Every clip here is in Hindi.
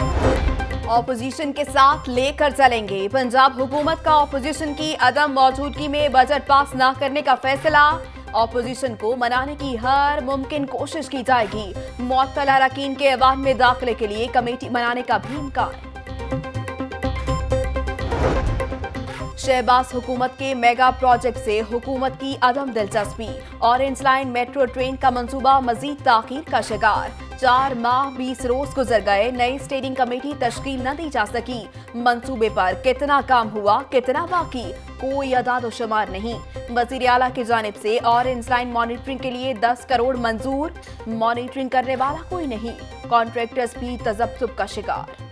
ऑपोजिशन के साथ लेकर चलेंगे। पंजाब हुकूमत का ऑपोजिशन की अदम मौजूदगी में बजट पास न करने का फैसला। ऑपोजिशन को मनाने की हर मुमकिन कोशिश की जाएगी। मौतल अरकान के अवान में दाखिले के लिए कमेटी बनाने का भी इम्कान। शहबाज हुकूमत के मेगा प्रोजेक्ट से हुकूमत की अदम दिलचस्पी। ऑरेंज लाइन मेट्रो ट्रेन का मंसूबा, मजीद ताखीर का शिकार। चार माह बीस रोज गुजर गए, नई स्टेडिंग कमेटी तश्कील न दी जा सकी। मंसूबे पर कितना काम हुआ, कितना बाकी, कोई अदाद शुमार नहीं। वज़ीर आला की जानब से ऑरेंज लाइन मॉनिटरिंग के लिए 10 करोड़ मंजूर। मॉनिटरिंग करने वाला कोई नहीं। कॉन्ट्रैक्टर्स भी तजब्जुब का शिकार।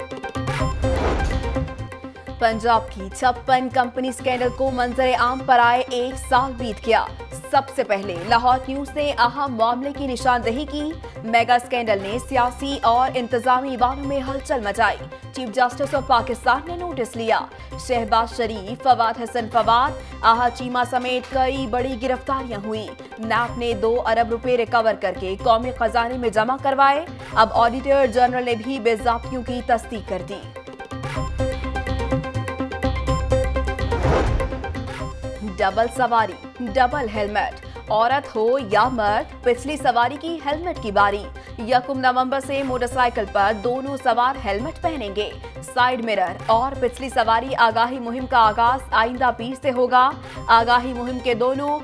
पंजाब की छप्पन कंपनी स्कैंडल को मंजर आम पर आए एक साल बीत गया। सबसे पहले लाहौर न्यूज़ ने अहम मामले की निशानदेही की। मेगा स्कैंडल ने सियासी और इंतजामी वालों में हलचल मचाई। चीफ जस्टिस ऑफ़ पाकिस्तान ने नोटिस लिया। शहबाज शरीफ, फवाद हसन फवाद आहा चीमा समेत कई बड़ी गिरफ्तारियाँ हुई। नैप ने दो अरब रुपए रिकवर करके कौमी खजाने में जमा करवाए। अब ऑडिटर जनरल ने भी बेजाब्तियों की तस्दीक कर दी। डबल सवारी, डबल हेलमेट। औरत हो या मर्द, पिछली सवारी की हेलमेट की बारी। यकुम नवंबर से मोटरसाइकिल पर दोनों सवार हेलमेट पहनेंगे। साइड मिरर, और पिछली सवारी आगाही मुहिम का आगाज़ आइंदा पीर से होगा। आगाही मुहिम के दोनों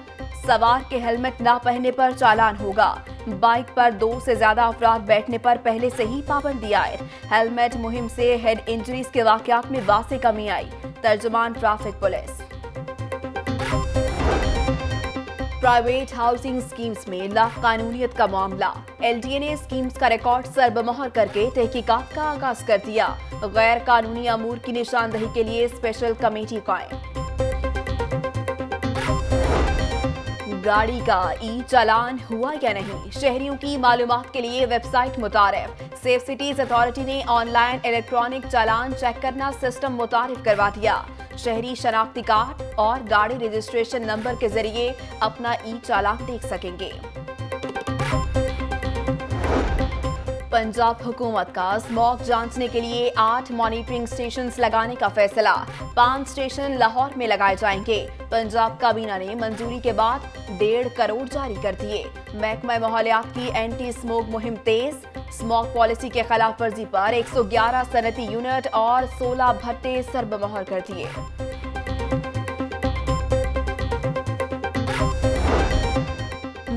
सवार के हेलमेट न पहनने पर चालान होगा। बाइक पर दो से ज़्यादा अफराद बैठने पर पहले से ही पाबंदी आए। हेलमेट मुहिम से हेड इंजरीज के वाकयात में वासे कमी आई। तर्जुमान traffic police. Private housing schemes में लाकानूनियत का मामला। एलडीए ने स्कीम्स का रिकॉर्ड सरबमोहर करके तहकीकात का आगाज़ कर दिया। गैर कानूनी अमूर की निशानदही के लिए स्पेशल कमेटी कायम। गाड़ी का ई चालान हुआ या नहीं? शहरियों की मालूम के लिए वेबसाइट मुतारफ। सेफ़ सिटीज़ अथॉरिटी ने ऑनलाइन इलेक्ट्रॉनिक चालान चेक करना सिस्टम मुतारफ करवा दिया। शहरी शनाख्ती कार्ड और गाड़ी रजिस्ट्रेशन नंबर के ज़रिए अपना ई चालान देख सकेंगे। पंजाब हुकूमत का स्मॉग जांचने के लिए आठ मॉनिटरिंग स्टेशन लगाने का फैसला। पाँच स्टेशन लाहौर में लगाए जाएँगे। पंजाब काबीना ने मंजूरी के बाद डेढ़ करोड़ जारी कर दिए। महकमा माहौलियात की एंटी स्मोक मुहिम तेज। स्मॉक पॉलिसी के खिलाफ वर्जी पर 111 सनती यूनिट और 16 भट्टे सरबमोहर कर दिए।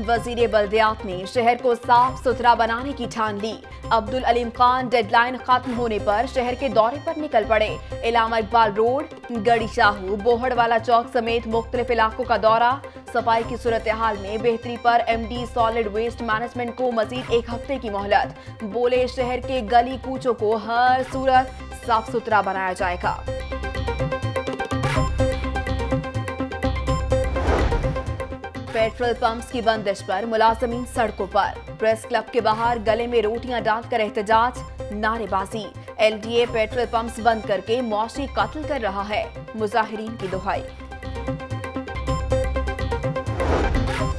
वज़ीर बल्दियात ने शहर को साफ़ सुथरा बनाने की ठान ली अब्दुल अलीम खान डेडलाइन खत्म होने पर शहर के दौरे पर निकल पड़े। इलामा इकबाल रोड गड़ी शाहू बोहड़वाला चौक समेत मुख्तलिफ़ इलाकों का दौरा। सफ़ाई की सूरत हाल में बेहतरी पर एमडी सॉलिड वेस्ट मैनेजमेंट को मजीद एक हफ़्ते की मोहलत। बोले शहर के गली कूचों को हर सूरत साफ़ सुथरा बनाया जाएगा। पेट्रोल पंप्स की बंदिश पर मुलाजमीन सड़कों पर। प्रेस क्लब के बाहर गले में रोटियाँ डालकर एहतजाज, नारेबाजी। एलडीए पेट्रोल पंप्स बंद करके मौसी कत्ल कर रहा है, मुजाहरीन की दुहाई।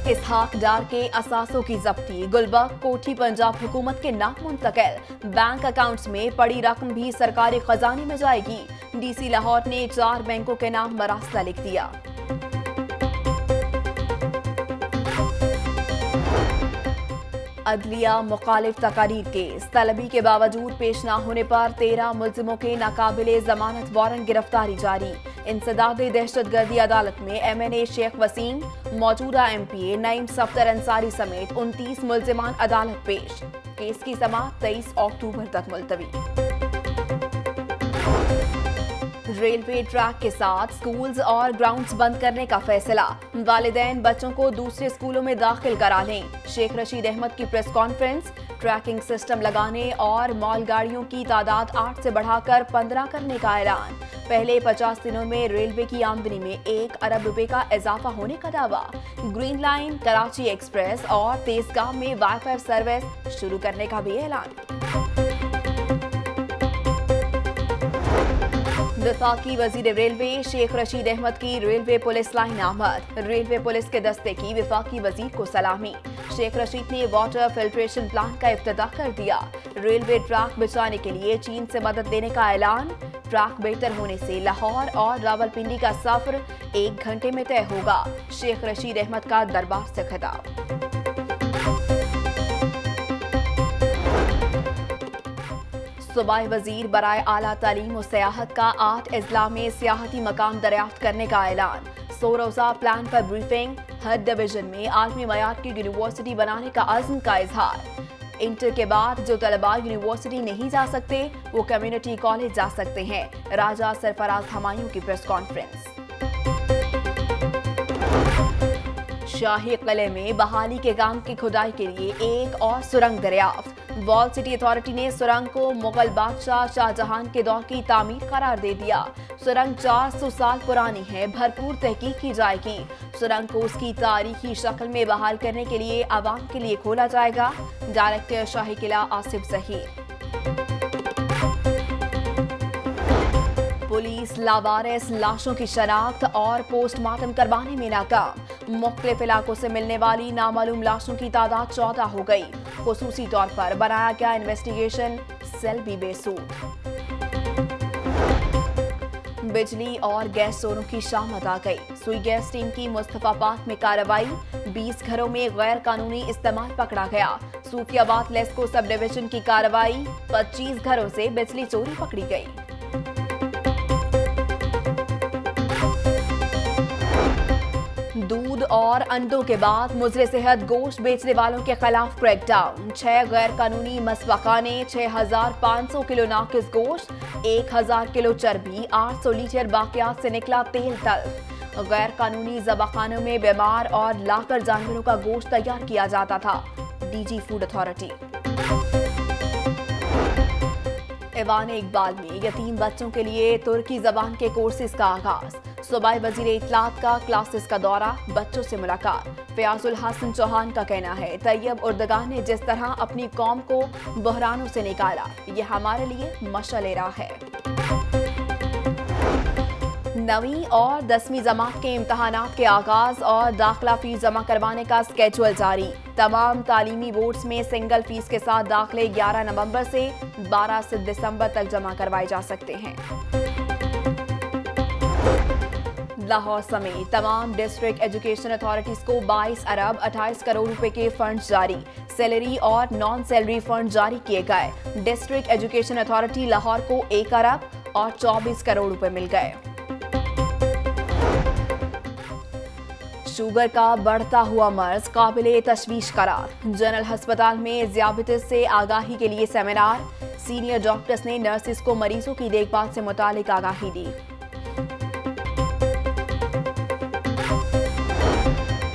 इस इसहाक डार के असासों की जब्ती, गुलबर्ग, कोठी पंजाब हुकूमत के नाम मुंतकिल। बैंक अकाउंट्स में पड़ी रकम भी सरकारी खजाने में जाएगी। डीसी लाहौर ने चार बैंकों के नाम मरासला लिख दिया। अदलिया मुखालिफ तकारीर केस। तलबी के बावजूद पेश न होने पर तेरह मुलजिमों के नाकाबिले जमानत वारंट गिरफ्तारी जारी। इंसदाद दहशत गर्दी अदालत में M N A Sheikh Waseem, मौजूदा M P A Naeem Safdar Ansari समेत उनतीस मुलजिमान अदालत पेश। केस की समाप्त तेईस अक्टूबर तक मुलतवी। रेलवे ट्रैक के साथ स्कूल्स और ग्राउंड्स बंद करने का फैसला। वालिदैन बच्चों को दूसरे स्कूलों में दाखिल करा लें। शेख रशीद अहमद की प्रेस कॉन्फ्रेंस, ट्रैकिंग सिस्टम लगाने और मॉल गाड़ियों की तादाद आठ से बढ़ाकर पंद्रह करने का ऐलान। पहले 50 दिनों में रेलवे की आमदनी में एक अरब रुपए का इजाफा होने का दावा। ग्रीन लाइन, कराची एक्सप्रेस और तेजगांव में वाईफाई सर्विस शुरू करने का भी ऐलान। विफाकी वज़ीर रेलवे शेख रशीद अहमद की रेलवे पुलिस लाइन आमद। रेलवे पुलिस के दस्ते की विफाकी वज़ीर को सलामी। शेख रशीद ने वाटर फिल्ट्रेशन प्लांट का इफ्तः कर दिया। रेलवे ट्रैक बिछाने के लिए चीन से मदद देने का ऐलान। ट्रैक बेहतर होने से लाहौर और रावलपिंडी का सफ़र एक घंटे में तय होगा। शेख रशीद अहमद का दरबार से खिताब। सूबाई वज़ीर बरए आला तालीम और सियाहत का आठ अजला में सियाहती मकाम दरियाफ्त करने का ऐलान। सौ रोज़ा प्लान पर ब्रीफिंग, हर डिवीज़न में आलमी मैार की यूनिवर्सिटी बनाने का अज़म का इजहार। इंटर के बाद जो तलबा यूनिवर्सिटी नहीं जा सकते, वो कम्युनिटी कॉलेज जा सकते हैं। राजा सरफराज हमायूं की प्रेस कॉन्फ्रेंस। शाही किले में बहाली के काम की खुदाई के लिए एक और सुरंग दरियाफ्त। वॉल सिटी अथॉरिटी ने सुरंग को मुगल बादशाह शाहजहां के दौर की तामीर करार दे दिया। सुरंग 400 साल पुरानी है, भरपूर तहकीक की जाएगी। सुरंग को उसकी तारीखी शक्ल में बहाल करने के लिए, आवाम के लिए खोला जाएगा। डायरेक्टर शाही किला आसिफ जहीर। पुलिस लावारिस, लाशों की शनाख्त और पोस्टमार्टम करवाने में नाकाम। मुख्तलिफ़ इलाकों से मिलने वाली नामालूम लाशों की तादाद चौदह हो गई। खसूसी तौर पर बनाया गया इन्वेस्टिगेशन सेल भी बेसूद बिजली और गैस चोरों की शामत आ गई। सुई गैस टीम की मुस्तफाबाद में कार्रवाई। 20 घरों में गैर कानूनी इस्तेमाल पकड़ा गया। सूफियाबाद लेस्को सब डिवीज़न की कार्रवाई। 25 घरों से बिजली चोरी पकड़ी गई। और अंडों के बाद मुजरे सेहत गोश्त बेचने वालों के खिलाफ क्रैकडाउन छह गैर कानूनी मसवाखाने छह हज़ार पाँच सौ किलो नाकिस गोश्त, एक हज़ार किलो चर्बी, आठ सौ लीटर बाकियात से निकला तेल तल। गैर कानूनी जबाखानों में बीमार और लाकर जानवरों का गोश्त तैयार किया जाता था, DG food authority. Aiwan Iqbal में यतीम बच्चों के लिए तुर्की जबान के कोर्सेज का आगाज़। सूबाई वज़ीर इतलात का क्लासेस का दौरा, बच्चों से मुलाकात। फयाजुल हसन चौहान का कहना है, तैयब उर्दगाह ने जिस तरह अपनी कौम को बहरानों से निकाला ये हमारे लिए मशलेरा है। नवीं और दसवीं जमात के इम्तहान के आगाज़ और दाखिला फ़ीस जमा करवाने का स्केजुअल जारी। तमाम तालीमी बोर्ड्स में सिंगल फ़ीस के साथ दाखिले 11 नवंबर से 12 से दिसंबर तक जमा करवाए जा सकते हैं। लाहौर समेत तमाम डिस्ट्रिक्ट एजुकेशन अथॉरिटीज को 22 अरब 28 करोड़ रुपए के फंड जारी। सैलरी और नॉन सैलरी फंड जारी किए गए। डिस्ट्रिक्ट एजुकेशन अथॉरिटी लाहौर को एक अरब और 24 करोड़ रुपए मिल गए। शुगर का बढ़ता हुआ मर्ज, काबिल तशवीश करार। जनरल अस्पताल में जियाबतिस से आगाही के लिए सेमिनार सीनियर डॉक्टर्स ने नर्सिस को मरीजों की देखभाल से मुतालिक आगाही दी।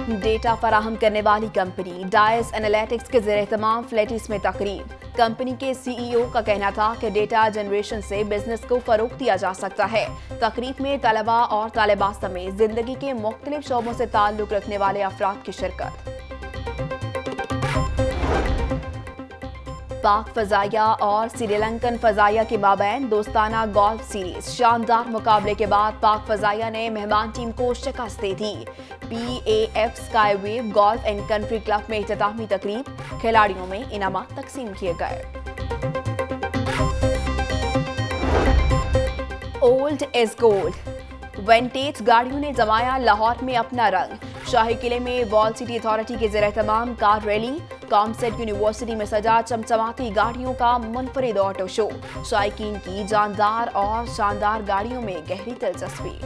डेटा फराहम करने वाली कंपनी डायस एनालिटिक्स के जेर तमाम फ्लैटिस में तकरीब। कंपनी के सीईओ का कहना था कि डेटा जनरेशन से बिज़नेस को फरोग दिया जा सकता है। तकरीब में तलबा और तालबा समेत ज़िंदगी के मुख्तलिफ़ शोबों से ताल्लुक रखने वाले अफराद की शिरकत। पाक फजाया और श्रीलंकन फजाया के माबैन दोस्ताना गोल्फ सीरीज़ शानदार मुकाबले के बाद पाक फजाया ने मेहमान टीम को शिकस्त दे दी। P F skywave golf and country club में इख्तामी तकरीब, खिलाड़ियों में इनाम तकसीम किए गए। ओल्ड इज़ गोल्ड वेंटेज गाड़ियों ने जमाया लाहौर में अपना रंग। शाही किले में वॉल सिटी अथॉरिटी के जेर तमाम कार रैली कॉमसेट यूनिवर्सिटी में सजा चमचमाती गाड़ियों का मुनफरिद ऑटो शो शायकीन की जानदार और शानदार गाड़ियों में गहरी दिलचस्पी।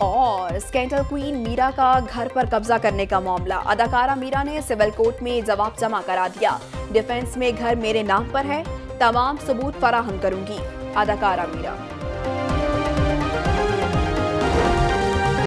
और स्कैंडल क्वीन मीरा का घर पर कब्जा करने का मामला। अदाकारा मीरा ने सिविल कोर्ट में जवाब जमा करा दिया। डिफेंस में घर मेरे नाम पर है, तमाम सबूत फराहम करूँगी, अदाकारा मीरा।